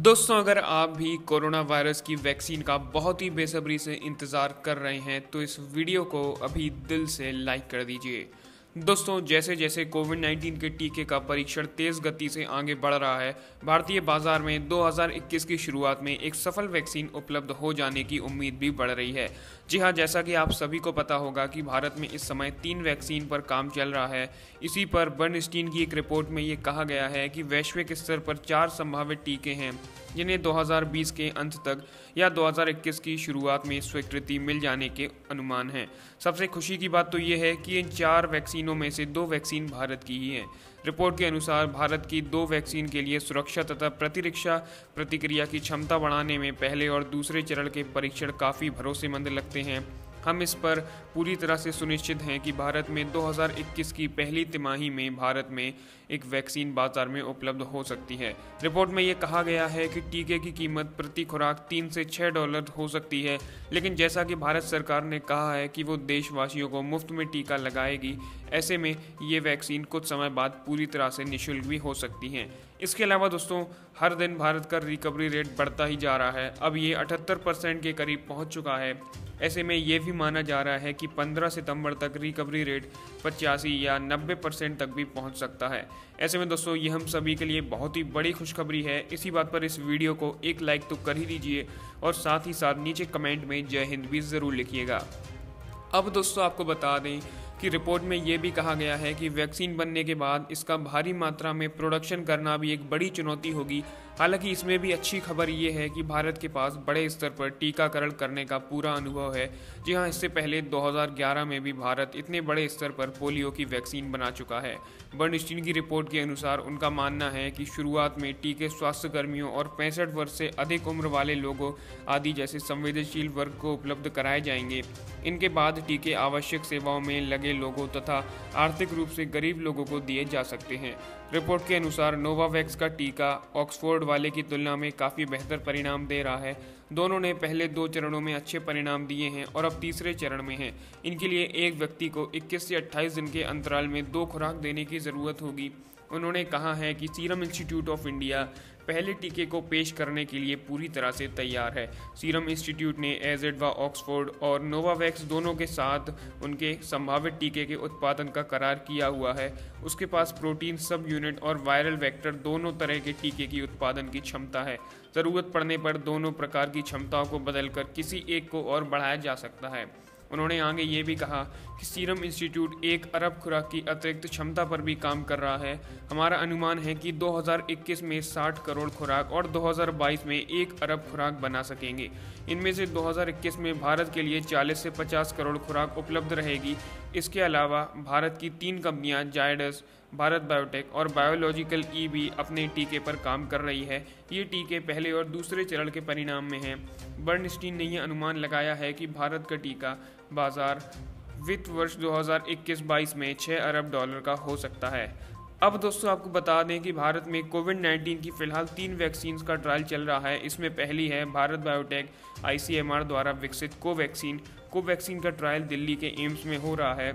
दोस्तों, अगर आप भी कोरोना वायरस की वैक्सीन का बहुत ही बेसब्री से इंतज़ार कर रहे हैं तो इस वीडियो को अभी दिल से लाइक कर दीजिए। दोस्तों, जैसे जैसे कोविड 19 के टीके का परीक्षण तेज गति से आगे बढ़ रहा है, भारतीय बाज़ार में 2021 की शुरुआत में एक सफल वैक्सीन उपलब्ध हो जाने की उम्मीद भी बढ़ रही है। जी हाँ जैसा कि आप सभी को पता होगा कि भारत में इस समय तीन वैक्सीन पर काम चल रहा है। इसी पर बर्नस्टीन की एक रिपोर्ट में ये कहा गया है कि वैश्विक स्तर पर चार संभावित टीके हैं। जिन्हें 2020 के अंत तक या 2021 की शुरुआत में स्वीकृति मिल जाने के अनुमान हैं। सबसे खुशी की बात तो ये है कि इन चार वैक्सीनों में से दो वैक्सीन भारत की ही हैं। रिपोर्ट के अनुसार भारत की दो वैक्सीन के लिए सुरक्षा तथा प्रतिरक्षा प्रतिक्रिया की क्षमता बढ़ाने में पहले और दूसरे चरण के परीक्षण काफ़ी भरोसेमंद लगते हैं। हम इस पर पूरी तरह से सुनिश्चित हैं कि भारत में 2021 की पहली तिमाही में भारत में एक वैक्सीन बाज़ार में उपलब्ध हो सकती है। रिपोर्ट में ये कहा गया है कि टीके की कीमत प्रति खुराक तीन से छः डॉलर हो सकती है, लेकिन जैसा कि भारत सरकार ने कहा है कि वो देशवासियों को मुफ़्त में टीका लगाएगी ऐसे में ये वैक्सीन कुछ समय बाद पूरी तरह से निःशुल्क भी हो सकती हैं। इसके अलावा दोस्तों, हर दिन भारत का रिकवरी रेट बढ़ता ही जा रहा है। अब ये अठहत्तर परसेंट के करीब पहुँच चुका है। ऐसे में ये भी माना जा रहा है कि 15 सितंबर तक रिकवरी रेट पचासी या 90 परसेंट तक भी पहुँच सकता है। ऐसे में दोस्तों, ये हम सभी के लिए बहुत ही बड़ी खुशखबरी है। इसी बात पर इस वीडियो को एक लाइक तो कर ही दीजिए और साथ ही साथ नीचे कमेंट में जय हिंद भी ज़रूर लिखिएगा। अब दोस्तों, आपको बता दें कि रिपोर्ट में ये भी कहा गया है कि वैक्सीन बनने के बाद इसका भारी मात्रा में प्रोडक्शन करना भी एक बड़ी चुनौती होगी। हालाँकि इसमें भी अच्छी खबर ये है कि भारत के पास बड़े स्तर पर टीकाकरण करने का पूरा अनुभव है। जी हाँ इससे पहले 2011 में भी भारत इतने बड़े स्तर पर पोलियो की वैक्सीन बना चुका है। बर्नस्टीन की रिपोर्ट के अनुसार उनका मानना है कि शुरुआत में टीके स्वास्थ्य कर्मियों और पैंसठ वर्ष से अधिक उम्र वाले लोगों आदि जैसे संवेदनशील वर्ग को उपलब्ध कराए जाएँगे। इनके बाद टीके आवश्यक सेवाओं में लगे लोगों तथा आर्थिक रूप से गरीब लोगों को दिए जा सकते हैं। रिपोर्ट के अनुसार नोवावैक्स का टीका ऑक्सफोर्ड वाले की तुलना में काफ़ी बेहतर परिणाम दे रहा है। दोनों ने पहले दो चरणों में अच्छे परिणाम दिए हैं और अब तीसरे चरण में हैं। इनके लिए एक व्यक्ति को 21 से 28 दिन के अंतराल में दो खुराक देने की ज़रूरत होगी। उन्होंने कहा है कि सीरम इंस्टीट्यूट ऑफ़ इंडिया पहले टीके को पेश करने के लिए पूरी तरह से तैयार है। सीरम इंस्टीट्यूट ने एजेड व ऑक्सफोर्ड और नोवावैक्स दोनों के साथ उनके संभावित टीके के उत्पादन का करार किया हुआ है। उसके पास प्रोटीन सब यूनिट और वायरल वेक्टर दोनों तरह के टीके की उत्पादन की क्षमता है। ज़रूरत पड़ने पर दोनों प्रकार की क्षमताओं को बदलकर किसी एक को और बढ़ाया जा सकता है। उन्होंने आगे ये भी कहा कि सीरम इंस्टीट्यूट एक अरब खुराक की अतिरिक्त क्षमता पर भी काम कर रहा है। हमारा अनुमान है कि 2021 में 60 करोड़ खुराक और 2022 में एक अरब खुराक बना सकेंगे। इनमें से 2021 में भारत के लिए 40 से 50 करोड़ खुराक उपलब्ध रहेगी। इसके अलावा भारत की तीन कंपनियाँ जायडस, भारत बायोटेक और बायोलॉजिकल ई भी अपने टीके पर काम कर रही है। ये टीके पहले और दूसरे चरण के परिणाम में हैं। बर्नस्टीन ने यह अनुमान लगाया है कि भारत का टीका बाज़ार वित्त वर्ष 2021-22 में 6 अरब डॉलर का हो सकता है। अब दोस्तों आपको बता दें कि भारत में कोविड 19 की फ़िलहाल तीन वैक्सीन का ट्रायल चल रहा है। इसमें पहली है, भारत बायोटेक आईसीएमआर द्वारा विकसित कोवैक्सीन। कोवैक्सीन का ट्रायल दिल्ली के एम्स में हो रहा है।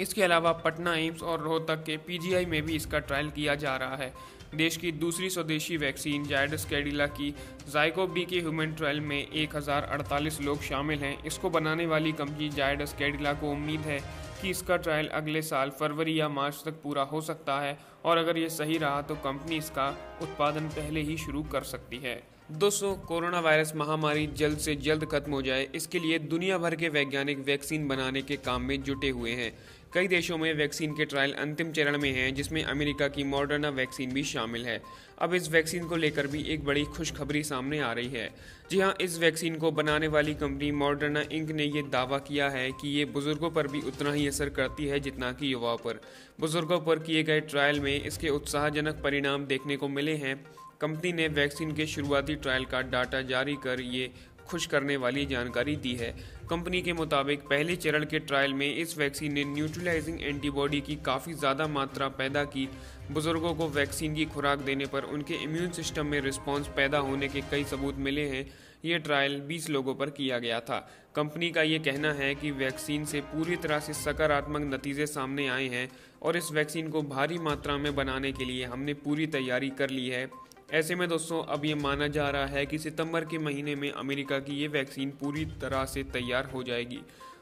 इसके अलावा पटना एम्स और रोहतक के पीजीआई में भी इसका ट्रायल किया जा रहा है। देश की दूसरी स्वदेशी वैक्सीन, जायडस कैडिला की जायको बी के ह्यूमन ट्रायल में एक हज़ार अड़तालीस लोग शामिल हैं। इसको बनाने वाली कंपनी जायडस कैडिला को उम्मीद है कि इसका ट्रायल अगले साल फरवरी या मार्च तक पूरा हो सकता है और अगर ये सही रहा तो कंपनी इसका उत्पादन पहले ही शुरू कर सकती है। दोस्तों, कोरोना वायरस महामारी जल्द से जल्द खत्म हो जाए, इसके लिए दुनिया भर के वैज्ञानिक वैक्सीन बनाने के काम में जुटे हुए हैं। कई देशों में वैक्सीन के ट्रायल अंतिम चरण में हैं, जिसमें अमेरिका की मॉडर्ना वैक्सीन भी शामिल है। अब इस वैक्सीन को लेकर भी एक बड़ी खुशखबरी सामने आ रही है। जी हाँ इस वैक्सीन को बनाने वाली कंपनी मॉडर्ना इंक ने यह दावा किया है कि ये बुज़ुर्गों पर भी उतना ही असर करती है जितना कि युवाओं पर। बुज़ुर्गों पर किए गए ट्रायल में इसके उत्साहजनक परिणाम देखने को मिले हैं। कंपनी ने वैक्सीन के शुरुआती ट्रायल का डाटा जारी कर ये खुश करने वाली जानकारी दी है। कंपनी के मुताबिक, पहले चरण के ट्रायल में इस वैक्सीन ने न्यूट्रलाइजिंग एंटीबॉडी की काफ़ी ज़्यादा मात्रा पैदा की। बुज़ुर्गों को वैक्सीन की खुराक देने पर उनके इम्यून सिस्टम में रिस्पॉन्स पैदा होने के कई सबूत मिले हैं। ये ट्रायल 20 लोगों पर किया गया था। कंपनी का ये कहना है कि वैक्सीन से पूरी तरह से सकारात्मक नतीजे सामने आए हैं और इस वैक्सीन को भारी मात्रा में बनाने के लिए हमने पूरी तैयारी कर ली है। ऐसे में दोस्तों, अब ये माना जा रहा है कि सितंबर के महीने में अमेरिका की ये वैक्सीन पूरी तरह से तैयार हो जाएगी।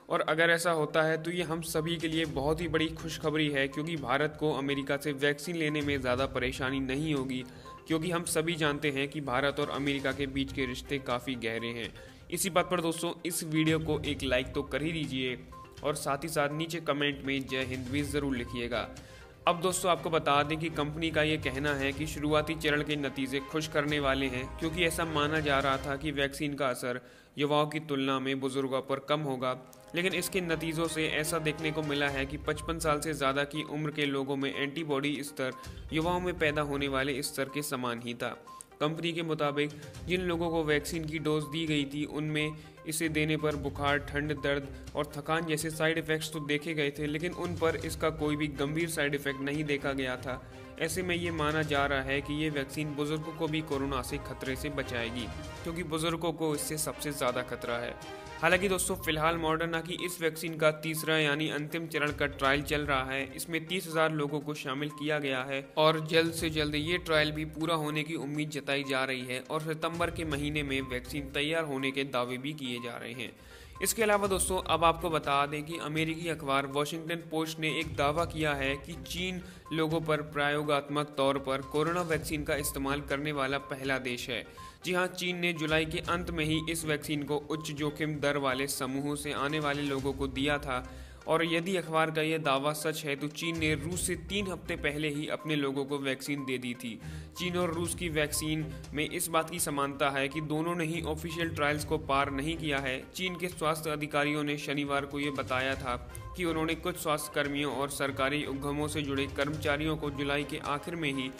और अगर ऐसा होता है तो ये हम सभी के लिए बहुत ही बड़ी खुशखबरी है, क्योंकि भारत को अमेरिका से वैक्सीन लेने में ज़्यादा परेशानी नहीं होगी, क्योंकि हम सभी जानते हैं कि भारत और अमेरिका के बीच के रिश्ते काफ़ी गहरे हैं। इसी बात पर दोस्तों, इस वीडियो को एक लाइक तो कर ही दीजिए, और साथ ही साथ नीचे कमेंट में जय हिंद भी ज़रूर लिखिएगा। अब दोस्तों आपको बता दें कि कंपनी का ये कहना है कि शुरुआती चरण के नतीजे खुश करने वाले हैं, क्योंकि ऐसा माना जा रहा था कि वैक्सीन का असर युवाओं की तुलना में बुज़ुर्गों पर कम होगा। लेकिन इसके नतीजों से ऐसा देखने को मिला है कि 55 साल से ज़्यादा की उम्र के लोगों में एंटीबॉडी स्तर युवाओं में पैदा होने वाले स्तर के समान ही था। कंपनी के मुताबिक, जिन लोगों को वैक्सीन की डोज दी गई थी, उनमें इसे देने पर बुखार, ठंड, दर्द और थकान जैसे साइड इफ़ेक्ट्स तो देखे गए थे, लेकिन उन पर इसका कोई भी गंभीर साइड इफ़ेक्ट नहीं देखा गया था। ऐसे में ये माना जा रहा है कि ये वैक्सीन बुज़ुर्गों को भी कोरोना से खतरे से बचाएगी, क्योंकि बुज़ुर्गों को इससे सबसे ज़्यादा खतरा है। हालाँकि दोस्तों, फ़िलहाल मॉडर्ना की इस वैक्सीन का तीसरा यानी अंतिम चरण का ट्रायल चल रहा है। इसमें तीस हज़ार लोगों को शामिल किया गया है और जल्द से जल्द ये ट्रायल भी पूरा होने की उम्मीद जताई जा रही है और सितंबर के महीने में वैक्सीन तैयार होने के दावे भी किए जा रहे हैं। इसके अलावा दोस्तों, अब आपको बता दें कि अमेरिकी अखबार वॉशिंगटन पोस्ट ने एक दावा किया है कि चीन लोगों पर प्रायोगात्मक तौर पर कोरोना वैक्सीन का इस्तेमाल करने वाला पहला देश है। जी हाँ चीन ने जुलाई के अंत में ही इस वैक्सीन को उच्च जोखिम दर वाले समूहों से आने वाले लोगों को दिया था। और यदि अखबार का यह दावा सच है तो चीन ने रूस से तीन हफ़्ते पहले ही अपने लोगों को वैक्सीन दे दी थी। चीन और रूस की वैक्सीन में इस बात की समानता है कि दोनों ने ही ऑफिशियल ट्रायल्स को पार नहीं किया है। चीन के स्वास्थ्य अधिकारियों ने शनिवार को ये बताया था कि उन्होंने कुछ स्वास्थ्य कर्मियों और सरकारी उद्यमों से जुड़े कर्मचारियों को जुलाई के आखिर में ही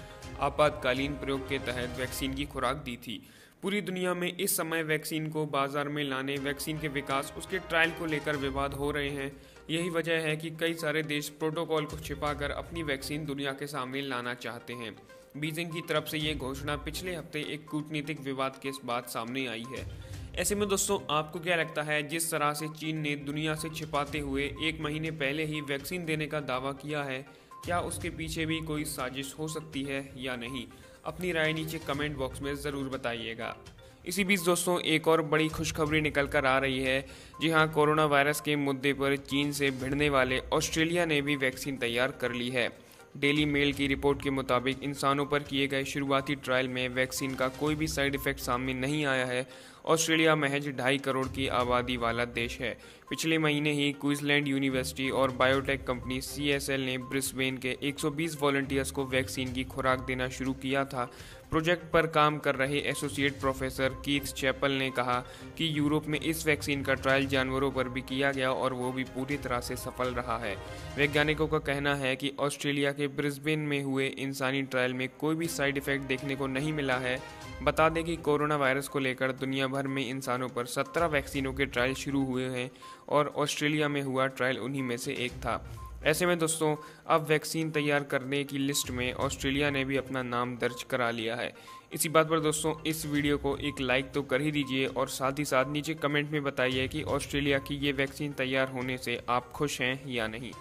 आपातकालीन प्रयोग के तहत वैक्सीन की खुराक दी थी। पूरी दुनिया में इस समय वैक्सीन को बाज़ार में लाने, वैक्सीन के विकास, उसके ट्रायल को लेकर विवाद हो रहे हैं। यही वजह है कि कई सारे देश प्रोटोकॉल को छिपाकर अपनी वैक्सीन दुनिया के सामने लाना चाहते हैं। बीजिंग की तरफ़ से ये घोषणा पिछले हफ़्ते एक कूटनीतिक विवाद के बाद सामने आई है। ऐसे में दोस्तों, आपको क्या लगता है, जिस तरह से चीन ने दुनिया से छिपाते हुए एक महीने पहले ही वैक्सीन देने का दावा किया है, क्या उसके पीछे भी कोई साजिश हो सकती है या नहीं? अपनी राय नीचे कमेंट बॉक्स में ज़रूर बताइएगा। इसी बीच दोस्तों, एक और बड़ी खुशखबरी निकल कर आ रही है। जी हाँ कोरोना वायरस के मुद्दे पर चीन से भिड़ने वाले ऑस्ट्रेलिया ने भी वैक्सीन तैयार कर ली है। डेली मेल की रिपोर्ट के मुताबिक, इंसानों पर किए गए शुरुआती ट्रायल में वैक्सीन का कोई भी साइड इफ़ेक्ट सामने नहीं आया है। ऑस्ट्रेलिया महज ढाई करोड़ की आबादी वाला देश है। पिछले महीने ही क्वींसलैंड यूनिवर्सिटी और बायोटेक कंपनी सीएसएल ने ब्रिस्बेन के 120 वॉलंटियर्स को वैक्सीन की खुराक देना शुरू किया था। प्रोजेक्ट पर काम कर रहे एसोसिएट प्रोफेसर कीथ चैपल ने कहा कि यूरोप में इस वैक्सीन का ट्रायल जानवरों पर भी किया गया और वो भी पूरी तरह से सफल रहा है। वैज्ञानिकों का कहना है कि ऑस्ट्रेलिया के ब्रिस्बेन में हुए इंसानी ट्रायल में कोई भी साइड इफ़ेक्ट देखने को नहीं मिला है। बता दें कि कोरोना वायरस को लेकर दुनिया भर में इंसानों पर सत्रह वैक्सीनों के ट्रायल शुरू हुए हैं और ऑस्ट्रेलिया में हुआ ट्रायल उन्हीं में से एक था। ऐसे में दोस्तों, अब वैक्सीन तैयार करने की लिस्ट में ऑस्ट्रेलिया ने भी अपना नाम दर्ज करा लिया है। इसी बात पर दोस्तों, इस वीडियो को एक लाइक तो कर ही दीजिए और साथ ही साथ नीचे कमेंट में बताइए कि ऑस्ट्रेलिया की ये वैक्सीन तैयार होने से आप खुश हैं या नहीं।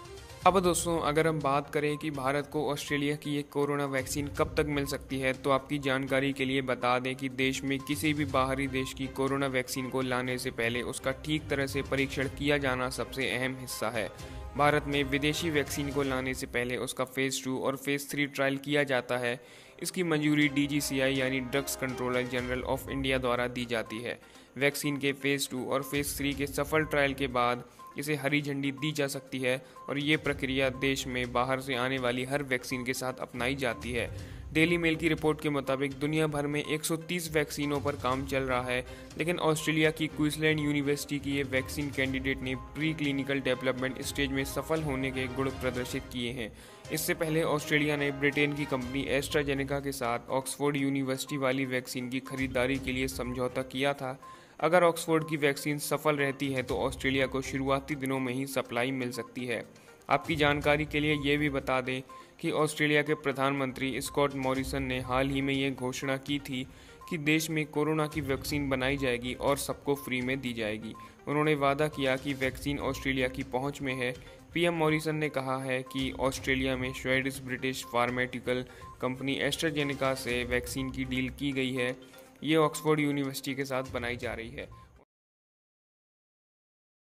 अब दोस्तों, अगर हम बात करें कि भारत को ऑस्ट्रेलिया की ये कोरोना वैक्सीन कब तक मिल सकती है तो आपकी जानकारी के लिए बता दें कि देश में किसी भी बाहरी देश की कोरोना वैक्सीन को लाने से पहले उसका ठीक तरह से परीक्षण किया जाना सबसे अहम हिस्सा है। भारत में विदेशी वैक्सीन को लाने से पहले उसका फ़ेज़ टू और फ़ेज़ थ्री ट्रायल किया जाता है। इसकी मंजूरी डीजीसीआई यानी drugs controller general of India द्वारा दी जाती है। वैक्सीन के फ़ेज़ टू और फ़ेज़ थ्री के सफल ट्रायल के बाद इसे हरी झंडी दी जा सकती है और ये प्रक्रिया देश में बाहर से आने वाली हर वैक्सीन के साथ अपनाई जाती है। डेली मेल की रिपोर्ट के मुताबिक दुनिया भर में 130 वैक्सीनों पर काम चल रहा है, लेकिन ऑस्ट्रेलिया की क्वींसलैंड यूनिवर्सिटी की ये वैक्सीन कैंडिडेट ने प्री क्लिनिकल डेवलपमेंट स्टेज में सफल होने के गुण प्रदर्शित किए हैं। इससे पहले ऑस्ट्रेलिया ने ब्रिटेन की कंपनी एस्ट्राजेनिका के साथ ऑक्सफोर्ड यूनिवर्सिटी वाली वैक्सीन की खरीदारी के लिए समझौता किया था। अगर ऑक्सफोर्ड की वैक्सीन सफल रहती है तो ऑस्ट्रेलिया को शुरुआती दिनों में ही सप्लाई मिल सकती है। आपकी जानकारी के लिए ये भी बता दें कि ऑस्ट्रेलिया के प्रधानमंत्री स्कॉट मॉरिसन ने हाल ही में ये घोषणा की थी कि देश में कोरोना की वैक्सीन बनाई जाएगी और सबको फ्री में दी जाएगी। उन्होंने वादा किया कि वैक्सीन ऑस्ट्रेलिया की पहुँच में है। पीएम मॉरिसन ने कहा है कि ऑस्ट्रेलिया में Swedish British pharmaceutical company AstraZeneca से वैक्सीन की डील की गई है। ये ऑक्सफोर्ड यूनिवर्सिटी के साथ बनाई जा रही है।